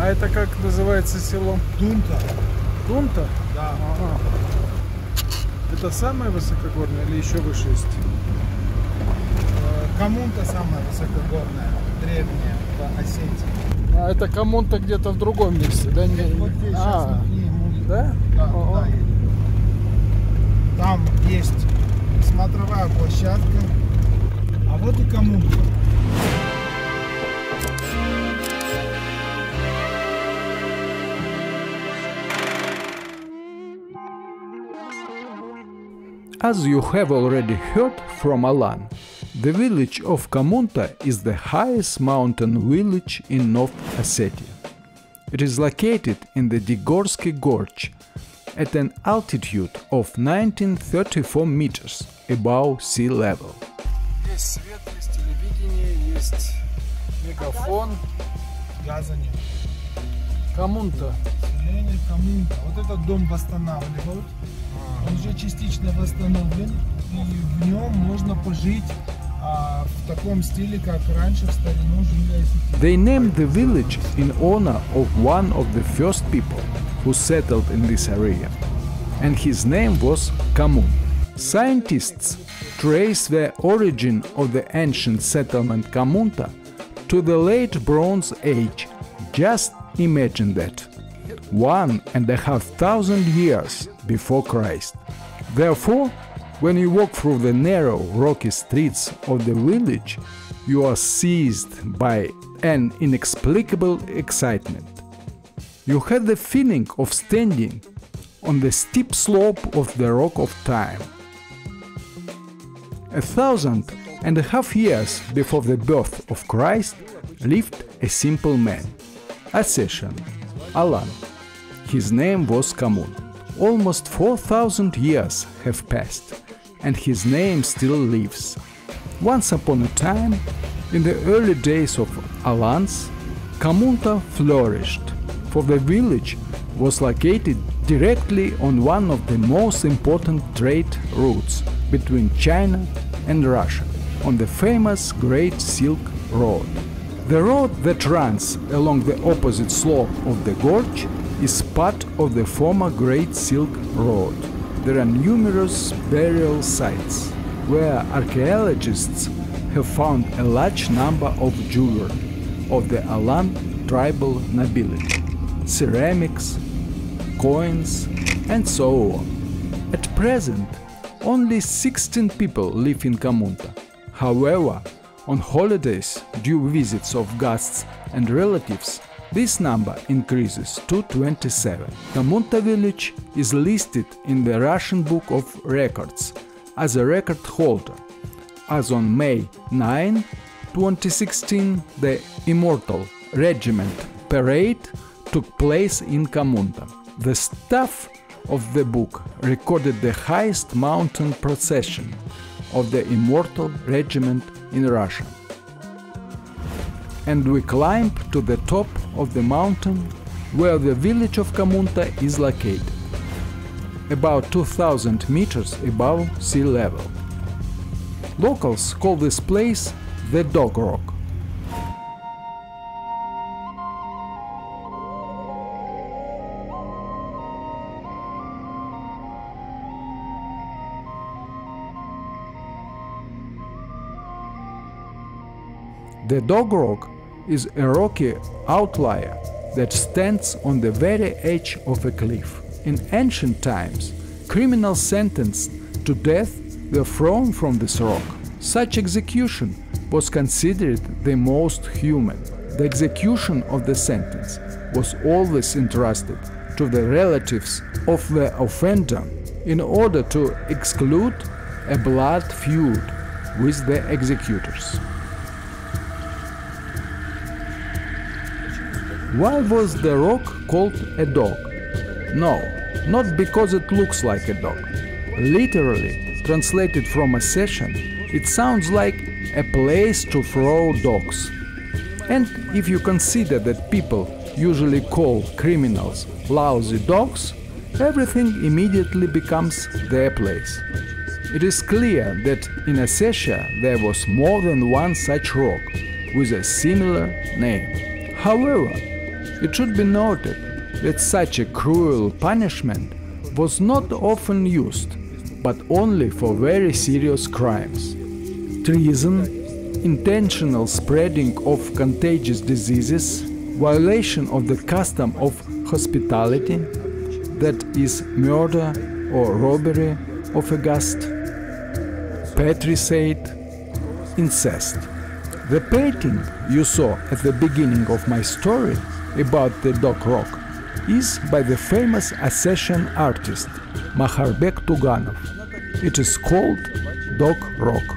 А это как называется село? Тунта. Тунта? Да. Ага. Это самое высокогорное или еще выше есть? Э, Коммунта самая высокогорная, древняя в Осетии. А это Камунта где-то в другом месте, да? Не- Вот здесь сейчас а, мы- да? Да, Ого. да, едем. Там есть смотровая площадка. А вот и коммунта. As you have already heard from Alan, the village of Kamunta is the highest mountain village in North Ossetia. It is located in the Digorsky Gorge at an altitude of 1934 meters above sea level. Есть свет, есть телевидение, есть мегафон. Газа нет. Камунта. Селение коммунта. Вот этот дом восстанавливают. Он уже частично восстановлен. И в нем можно пожить а, в таком стиле, как раньше в старину жили осетины. They named the village in honor of one of the first people who settled in this area, and his name was Kamun. Scientists trace the origin of the ancient settlement Kamunta to the late Bronze Age. Just imagine that. One and a half thousand years before Christ. Therefore, when you walk through the narrow, rocky streets of the village, you are seized by an inexplicable excitement. You have the feeling of standing on the steep slope of the rock of time. A thousand and a half years before the birth of Christ lived a simple man, Ossetian, Alan. His name was Kamun. Almost 4,000 years have passed, and his name still lives. Once upon a time, in the early days of Alans, Kamunta flourished, for the village was located directly on one of the most important trade routes between China and Russia, on the famous Great Silk Road. The road that runs along the opposite slope of the gorge is part of the former Great Silk Road. There are numerous burial sites where archaeologists have found a large number of jewelry of the Alan tribal nobility, ceramics, coins, and so on. At present, only 16 people live in Kamunta. However, on holidays, due visits of guests and relatives, this number increases to 27. Kamunta village is listed in the Russian Book of Records as a record holder. As on May 9, 2016, the Immortal Regiment Parade took place in Kamunta. The staff of the book recorded the highest mountain procession of the Immortal Regiment in Russia. And we climb to the top of the mountain where the village of Kamunta is located, about 2000 meters above sea level. Locals call this place the Dog Rock. The Dog Rock is a rocky outlier that stands on the very edge of a cliff. In ancient times, criminals sentenced to death were thrown from this rock. Such execution was considered the most human. The execution of the sentence was always entrusted to the relatives of the offender in order to exclude a blood feud with the executors. Why was the rock called a dog? No, not because it looks like a dog. Literally, translated from Ossetian, it sounds like a place to throw dogs. And if you consider that people usually call criminals lousy dogs, everything immediately becomes their place. It is clear that in Ossetia there was more than one such rock with a similar name. However, It should be noted that such a cruel punishment was not often used, but only for very serious crimes. Treason, intentional spreading of contagious diseases, violation of the custom of hospitality, that is, murder or robbery of a guest, patricide, incest. The painting you saw at the beginning of my story about the dog rock is by the famous Ossetian artist Maharbek Tuganov. It is called Dog Rock.